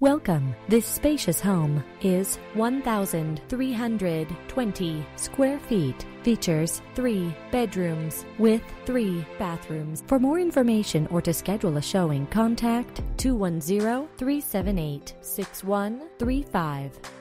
Welcome. This spacious home is 1,320 square feet. Features three bedrooms with three bathrooms. For more information or to schedule a showing, contact 210 378 6135.